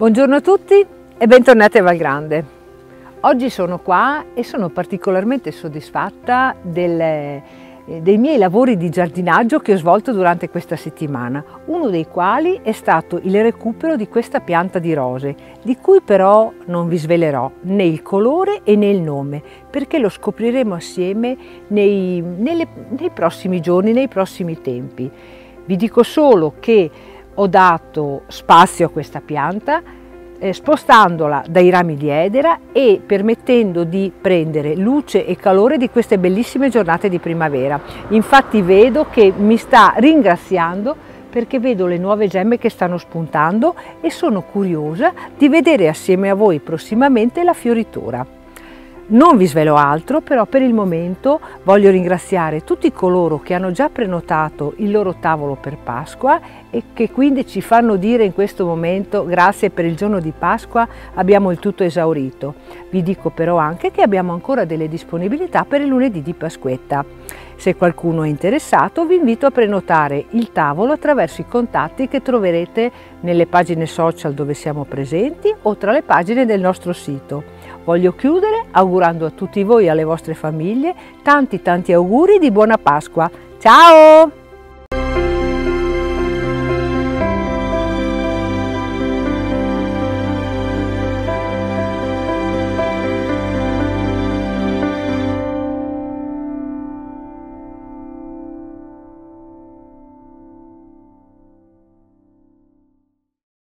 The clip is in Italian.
Buongiorno a tutti e bentornati a Valgrande. Oggi sono qua e sono particolarmente soddisfatta delle, dei miei lavori di giardinaggio che ho svolto durante questa settimana, uno dei quali è stato il recupero di questa pianta di rose, di cui però non vi svelerò né il colore né il nome, perché lo scopriremo assieme nei, nelle, nei prossimi giorni, nei prossimi tempi. Vi dico solo che ho dato spazio a questa pianta eh, spostandola dai rami di edera e permettendo di prendere luce e calore di queste bellissime giornate di primavera. Infatti vedo che mi sta ringraziando perché vedo le nuove gemme che stanno spuntando e sono curiosa di vedere assieme a voi prossimamente la fioritura. Non vi svelo altro, però per il momento voglio ringraziare tutti coloro che hanno già prenotato il loro tavolo per Pasqua e che quindi ci fanno dire in questo momento grazie per il giorno di Pasqua abbiamo il tutto esaurito. Vi dico però anche che abbiamo ancora delle disponibilità per il lunedì di Pasquetta. Se qualcuno è interessato vi invito a prenotare il tavolo attraverso i contatti che troverete nelle pagine social dove siamo presenti o tra le pagine del nostro sito. Voglio chiudere augurando a tutti voi e alle vostre famiglie tanti tanti auguri di buona Pasqua. Ciao!